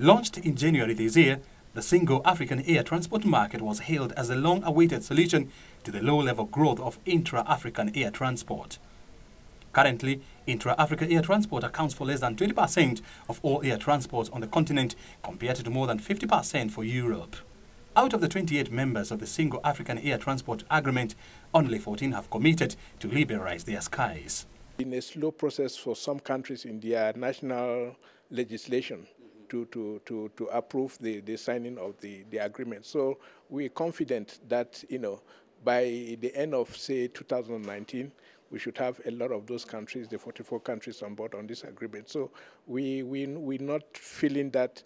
Launched in January this year, the single African air transport market was hailed as a long-awaited solution to the low-level growth of intra-African air transport. Currently, intra-Africa air transport accounts for less than 20% of all air transport on the continent compared to more than 50% for Europe. Out of the 28 members of the Single African Air Transport Agreement, only 14 have committed to liberalize their skies. In a slow process for some countries in their national legislation, to, to, to, to approve the, the signing of the, the agreement. So we're confident that, you know, by the end of, say, 2019, we should have a lot of those countries, the 44 countries on board on this agreement. So we, we, we're not feeling that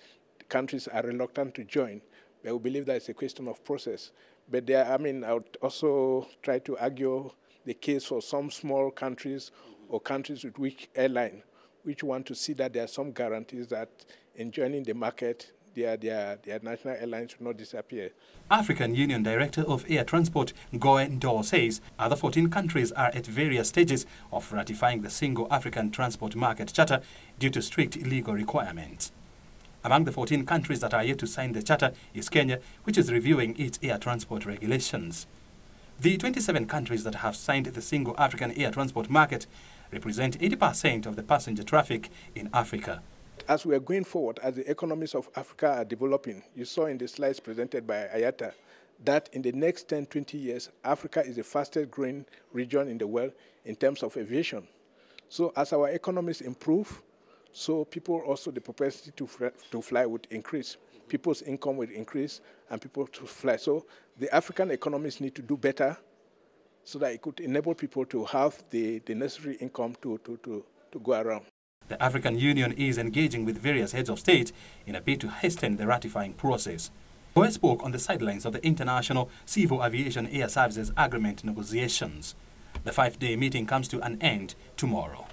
countries are reluctant to join, but we believe that it's a question of process. But there, I mean, I would also try to argue the case for some small countries or countries with weak airline which want to see that there are some guarantees that in joining the market, their, their, their national airlines should not disappear. African Union Director of Air Transport, Ngoe Ndoh, says other 14 countries are at various stages of ratifying the Single African Transport Market Charter due to strict legal requirements. Among the 14 countries that are yet to sign the charter is Kenya, which is reviewing its air transport regulations. The 27 countries that have signed the Single African Air Transport Market represent 80% of the passenger traffic in Africa. As we are going forward, as the economies of Africa are developing, you saw in the slides presented by IATA that in the next 10, 20 years, Africa is the fastest growing region in the world in terms of aviation. So as our economies improve, so people also, the propensity to, to fly would increase. People's income would increase and people to fly. So the African economies need to do better so that it could enable people to have the, the necessary income to, to, to, to go around. The African Union is engaging with various heads of state in a bid to hasten the ratifying process. Boy spoke on the sidelines of the International Civil Aviation Air Services Agreement negotiations. The five-day meeting comes to an end tomorrow.